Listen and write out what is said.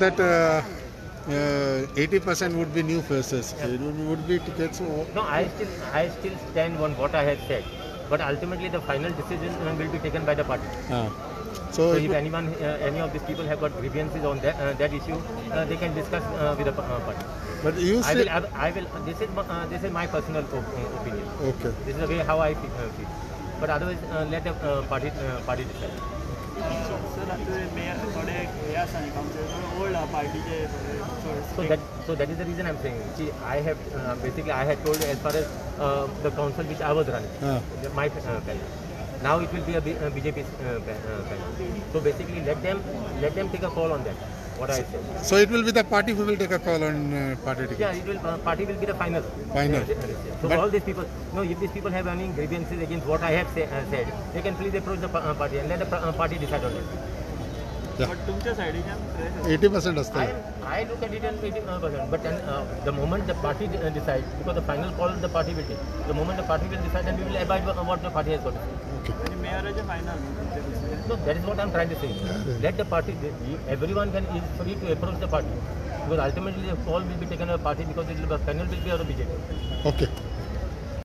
That uh, uh, 80% would be new faces. Yeah. It would be tickets. No, I still, I still stand on what I had said. But ultimately, the final decision uh, will be taken by the party. Ah. So, so if anyone, uh, any of these people have got grievances on that, uh, that issue, uh, they can discuss with the party. But you I will, I will, This is my, this is my personal op opinion. Okay. This is the way how I feel. But otherwise, let the party party decide. So, sir, after the mayor, today, yes, I come न्ही आमचे old पार्टीचे So that so that is the reason I'm saying. See, I have uh, basically I had told as far as uh, the council which I was running, Ah. the- my uh, panel. Now it will be a B- uh, BJP uh, uh, panel. So basically, let them let them take a call on that. What I said. So it will be the party who will take a call on uh, party tickets. Yeah, it will. Uh, party will be the final. Final. Uh, uh, So But- all these people, no, if these people have any grievances against what I have say, uh, said, they can please approach the uh, party and let the uh, party decide on it. 80 percent I, I look at it as 80 uh, percent, but then uh, the moment the party uh, decides, because the final call the party will take, the moment the party will decide, then we will abide by what the party has got. Okay. So that is what I am trying to say. Let the party, everyone can is free to approach the party, because ultimately the call will be taken by the party because it will, the final will be the BJP. Okay.